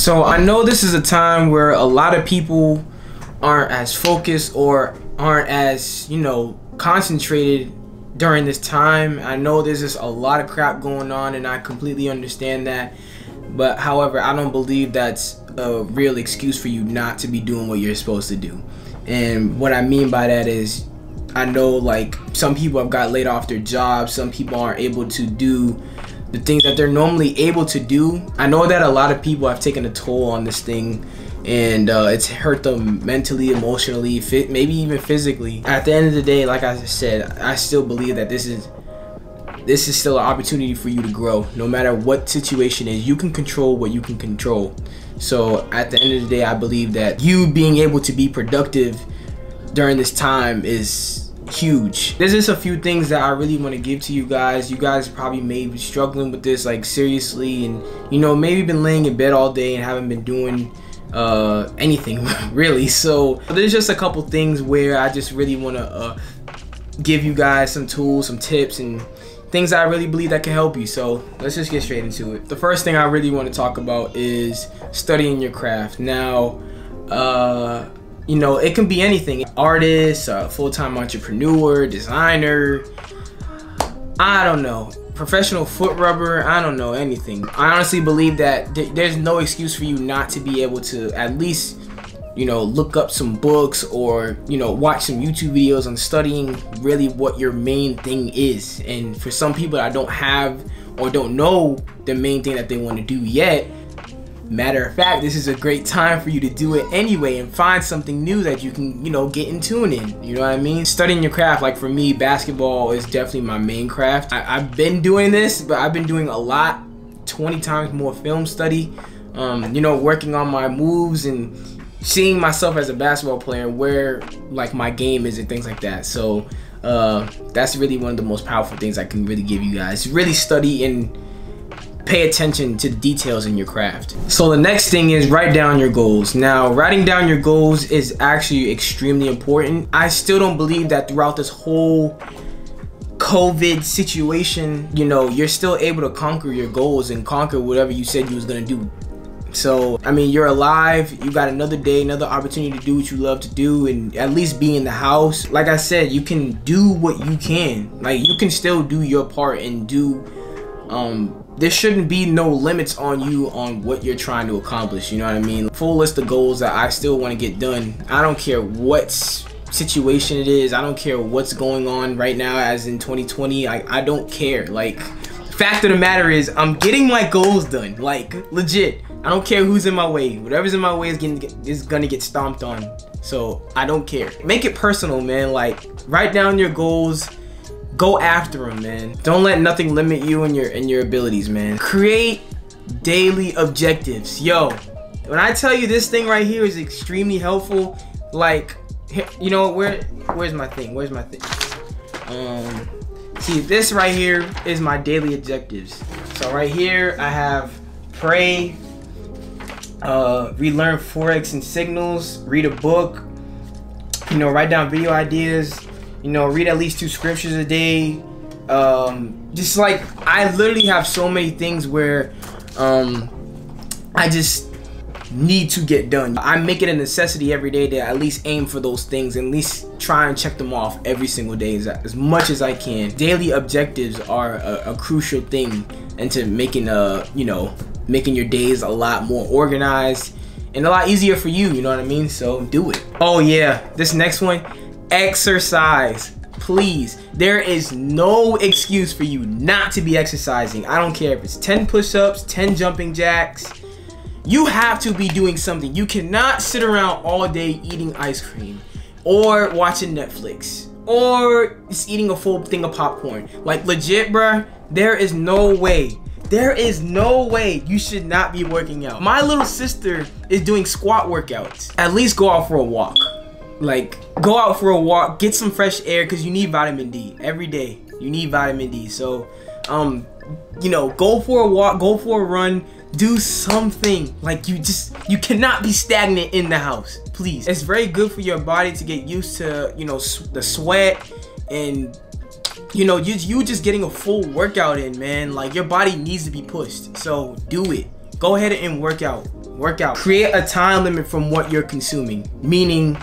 So I know this is a time where a lot of people aren't as focused or aren't as, you know, concentrated during this time. I know there's just a lot of crap going on and I completely understand that. But however, I don't believe that's a real excuse for you not to be doing what you're supposed to do. And what I mean by that is I know like some people have got laid off their jobs, some people aren't able to do the things that they're normally able to do. I know that a lot of people have taken a toll on this thing and uh, it's hurt them mentally, emotionally, fit, maybe even physically. At the end of the day, like I said, I still believe that this is this is still an opportunity for you to grow. No matter what situation is, you can control what you can control. So at the end of the day, I believe that you being able to be productive during this time is huge. There's just a few things that I really want to give to you guys. You guys probably may be struggling with this like seriously and you know maybe been laying in bed all day and haven't been doing uh, anything really. So there's just a couple things where I just really want to uh, give you guys some tools, some tips and things I really believe that can help you. So let's just get straight into it. The first thing I really want to talk about is studying your craft. Now, uh, you know, it can be anything. Artist, full-time entrepreneur, designer, I don't know. Professional foot rubber, I don't know anything. I honestly believe that th there's no excuse for you not to be able to at least you know, look up some books or, you know, watch some YouTube videos on studying really what your main thing is. And for some people that don't have or don't know the main thing that they want to do yet, Matter of fact, this is a great time for you to do it anyway and find something new that you can, you know, get in tune in. You know what I mean? Studying your craft, like for me, basketball is definitely my main craft. I, have been doing this, but I've been doing a lot, 20 times more film study. Um, you know, working on my moves and seeing myself as a basketball player, where like my game is and things like that. So uh, that's really one of the most powerful things I can really give you guys. Really study and pay attention to the details in your craft. So the next thing is write down your goals. Now, writing down your goals is actually extremely important. I still don't believe that throughout this whole COVID situation, you know, you're still able to conquer your goals and conquer whatever you said you was gonna do. So, I mean, you're alive, you got another day, another opportunity to do what you love to do and at least be in the house. Like I said, you can do what you can. Like, you can still do your part and do um, there shouldn't be no limits on you on what you're trying to accomplish. You know what I mean? Full list of goals that I still want to get done. I don't care what situation it is. I don't care what's going on right now as in 2020. I, I don't care. Like, fact of the matter is I'm getting my goals done. Like, legit. I don't care who's in my way. Whatever's in my way is, getting, is gonna get stomped on. So I don't care. Make it personal, man. Like, write down your goals Go after them, man. Don't let nothing limit you and your and your abilities, man. Create daily objectives. Yo, when I tell you this thing right here is extremely helpful, like, you know, where where's my thing? Where's my thing? Um, see, this right here is my daily objectives. So right here, I have pray, uh, relearn forex and signals, read a book, you know, write down video ideas, you know, read at least two scriptures a day. Um, just like I literally have so many things where um, I just need to get done. I make it a necessity every day to at least aim for those things and at least try and check them off every single day as, as much as I can. Daily objectives are a, a crucial thing into making a, uh, you know, making your days a lot more organized and a lot easier for you, you know what I mean? So do it. Oh yeah, this next one, exercise. Please. There is no excuse for you not to be exercising. I don't care if it's 10 push-ups 10 jumping jacks. You have to be doing something. You cannot sit around all day eating ice cream or watching netflix or just eating a full thing of popcorn. Like legit bruh there is no way. There is no way you should not be working out. My little sister is doing squat workouts. At least go out for a walk like, go out for a walk, get some fresh air, because you need vitamin D every day. You need vitamin D. So, um, you know, go for a walk, go for a run, do something. Like, you just, you cannot be stagnant in the house, please. It's very good for your body to get used to, you know, the sweat and you know, you, you just getting a full workout in, man. Like, your body needs to be pushed. So, do it go ahead and work out. Work out. Create a time limit from what you're consuming, meaning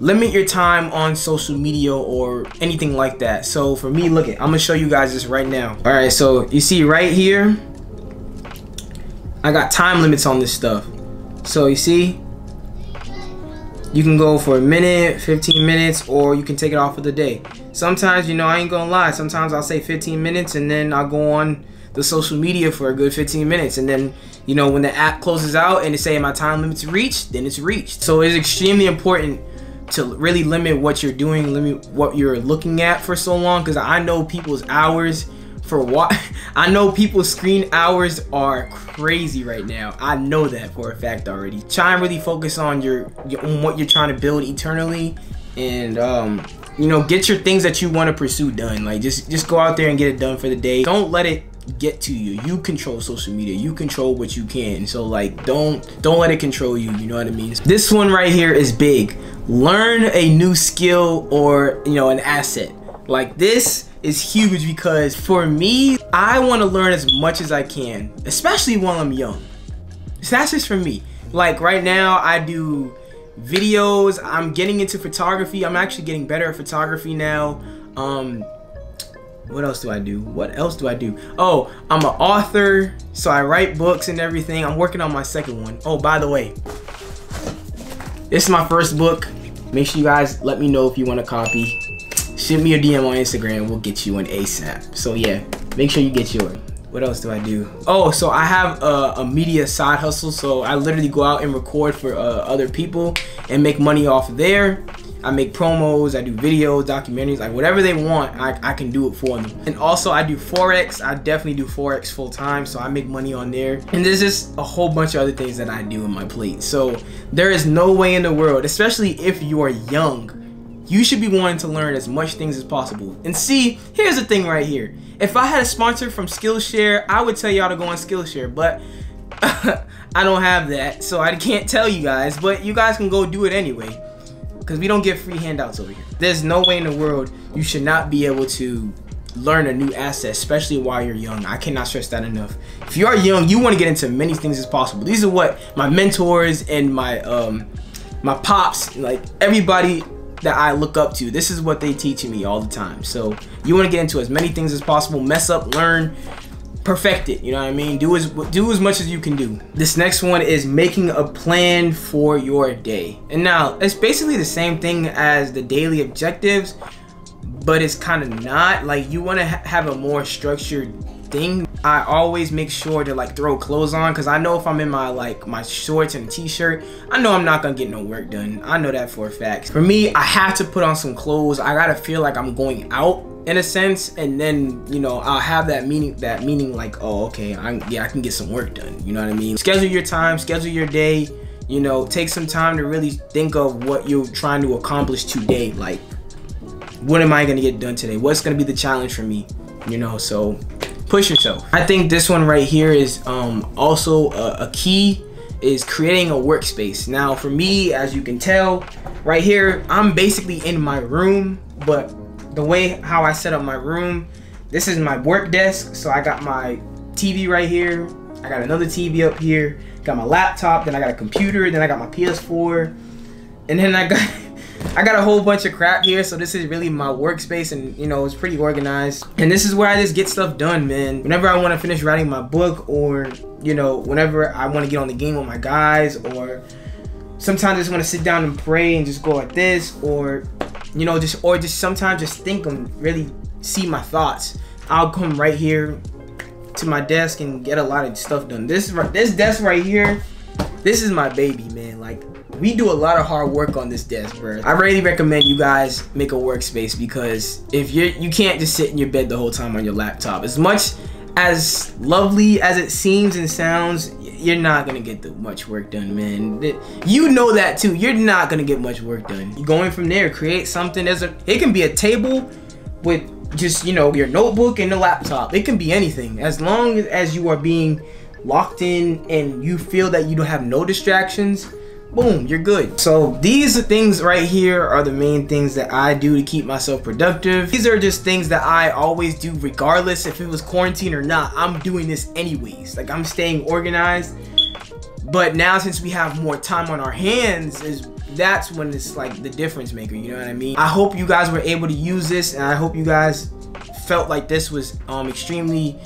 limit your time on social media or anything like that. So for me, look at, I'm gonna show you guys this right now. All right, so you see right here, I got time limits on this stuff. So you see, you can go for a minute, 15 minutes, or you can take it off for the day. Sometimes, you know, I ain't gonna lie, sometimes I'll say 15 minutes and then I'll go on the social media for a good 15 minutes and then you know when the app closes out and it say my time limit's reached then it's reached so it's extremely important to really limit what you're doing, limit what you're looking at for so long. Because I know people's hours for what I know people's screen hours are crazy right now. I know that for a fact already. Try and really focus on your, your on what you're trying to build eternally, and um, you know, get your things that you want to pursue done. Like just just go out there and get it done for the day. Don't let it get to you. You control social media. You control what you can. So like don't don't let it control you. You know what I mean? This one right here is big. Learn a new skill or you know an asset. Like this is huge because for me, I want to learn as much as I can, especially while I'm young. So that's just for me. Like right now, I do videos. I'm getting into photography. I'm actually getting better at photography now. Um, what else do I do? What else do I do? Oh, I'm an author, so I write books and everything. I'm working on my second one. Oh, by the way, this is my first book. Make sure you guys let me know if you want a copy. Shoot me a DM on Instagram. We'll get you an ASAP. So yeah, make sure you get yours. What else do I do? Oh, so I have a, a media side hustle. So I literally go out and record for uh, other people and make money off there. I make promos, I do videos, documentaries, like whatever they want, I, I can do it for them. And also I do Forex, I definitely do Forex full time, so I make money on there. And there's just a whole bunch of other things that I do in my plate. So there is no way in the world, especially if you are young, you should be wanting to learn as much things as possible. And see, here's the thing right here. If I had a sponsor from Skillshare, I would tell y'all to go on Skillshare, but I don't have that, so I can't tell you guys, but you guys can go do it anyway because we don't get free handouts over here. There's no way in the world you should not be able to learn a new asset, especially while you're young. I cannot stress that enough. If you are young, you want to get into many things as possible. These are what my mentors and my um my pops, like everybody that I look up to. This is what they teach me all the time. So you want to get into as many things as possible, mess up, learn, perfect it you know what i mean? Do as do as much as you can do. This next one is making a plan for your day. And now it's basically the same thing as the daily objectives but it's kind of not. Like you want to ha have a more structured thing. I always make sure to like throw clothes on because i know if i'm in my like my shorts and t-shirt i know i'm not gonna get no work done. I know that for a fact. For me i have to put on some clothes. I gotta feel like i'm going out in a sense and then you know i'll have that meaning that meaning like oh okay i'm yeah i can get some work done you know what i mean? Schedule your time schedule your day you know take some time to really think of what you're trying to accomplish today like what am i going to get done today? What's going to be the challenge for me you know? So push yourself. I think this one right here is um also a, a key is creating a workspace. Now for me as you can tell right here i'm basically in my room but the way how I set up my room, this is my work desk. So I got my TV right here. I got another TV up here. Got my laptop. Then I got a computer. Then I got my PS4. And then I got I got a whole bunch of crap here. So this is really my workspace, and you know it's pretty organized. And this is where I just get stuff done, man. Whenever I want to finish writing my book, or you know, whenever I want to get on the game with my guys, or sometimes I just want to sit down and pray and just go like this, or you know, just or just sometimes just think and really see my thoughts. I'll come right here to my desk and get a lot of stuff done. This this desk right here, this is my baby, man. Like we do a lot of hard work on this desk, bro. I really recommend you guys make a workspace because if you you can't just sit in your bed the whole time on your laptop. As much as lovely as it seems and sounds, you're not gonna get the much work done, man. You know that too. You're not gonna get much work done. Going from there, create something. As a, it can be a table with just you know your notebook and the laptop. It can be anything as long as you are being locked in and you feel that you don't have no distractions boom, you're good. So these things right here are the main things that I do to keep myself productive. These are just things that I always do regardless if it was quarantine or not. I'm doing this anyways. Like I'm staying organized But now since we have more time on our hands, is that's when it's like the difference maker. You know what I mean? I hope you guys were able to use this, and I hope you guys felt like this was um, extremely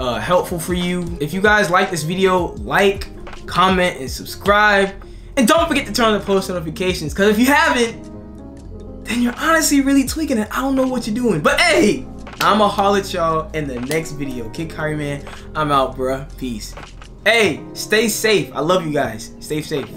uh, helpful for you. If you guys like this video, like, comment, and subscribe. And don't forget to turn on the post notifications, because if you haven't, then you're honestly really tweaking it. I don't know what you're doing. But hey, I'ma holler at y'all in the next video. Kidd Kyree Man, I'm out, bruh. Peace. Hey, stay safe. I love you guys. Stay safe.